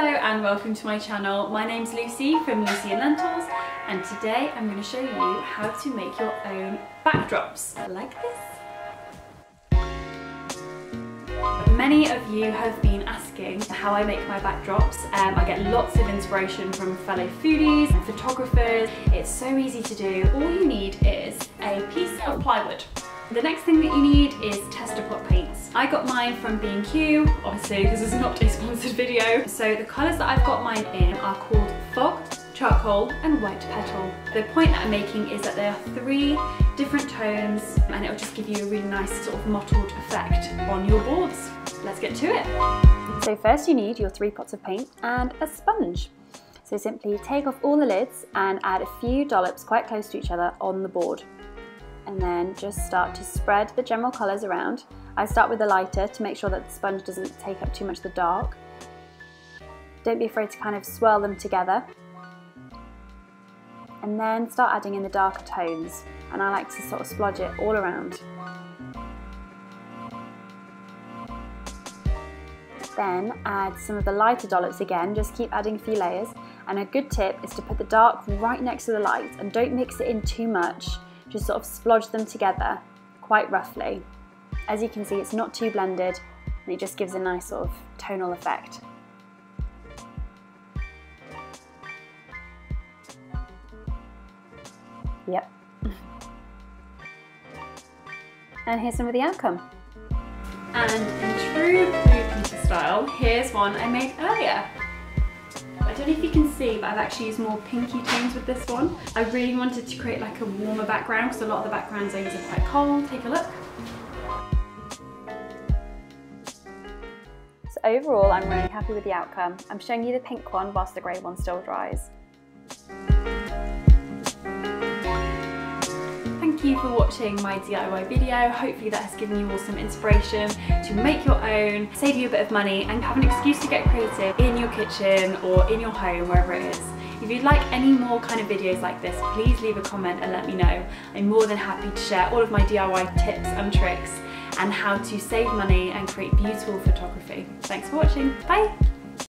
Hello and welcome to my channel. My name's Lucy from Lucy and Lentils and today I'm going to show you how to make your own backdrops like this. Many of you have been asking how I make my backdrops. Um, I get lots of inspiration from fellow foodies and photographers. It's so easy to do. All you need is a piece of plywood the next thing that you need is tester pot paints. I got mine from B&Q, obviously this is not a sponsored video. So the colours that I've got mine in are called Fog, Charcoal and White Petal. The point that I'm making is that there are three different tones and it'll just give you a really nice sort of mottled effect on your boards. Let's get to it. So first you need your three pots of paint and a sponge. So simply take off all the lids and add a few dollops quite close to each other on the board and then just start to spread the general colours around. I start with the lighter to make sure that the sponge doesn't take up too much of the dark. Don't be afraid to kind of swirl them together. And then start adding in the darker tones. And I like to sort of splodge it all around. Then add some of the lighter dollops again, just keep adding a few layers. And a good tip is to put the dark right next to the light and don't mix it in too much just sort of splodge them together quite roughly. As you can see, it's not too blended and it just gives a nice sort of tonal effect. Yep. and here's some of the outcome. And in true Blue Peter style, here's one I made earlier. I don't know if you can see, but I've actually used more pinky tones with this one. I really wanted to create like a warmer background because a lot of the backgrounds I use are quite cold. Take a look. So overall, I'm really happy with the outcome. I'm showing you the pink one whilst the grey one still dries. Thank you for watching my DIY video. Hopefully that has given you all some inspiration to make your own, save you a bit of money and have an excuse to get creative in your kitchen or in your home, wherever it is. If you'd like any more kind of videos like this, please leave a comment and let me know. I'm more than happy to share all of my DIY tips and tricks and how to save money and create beautiful photography. Thanks for watching, bye!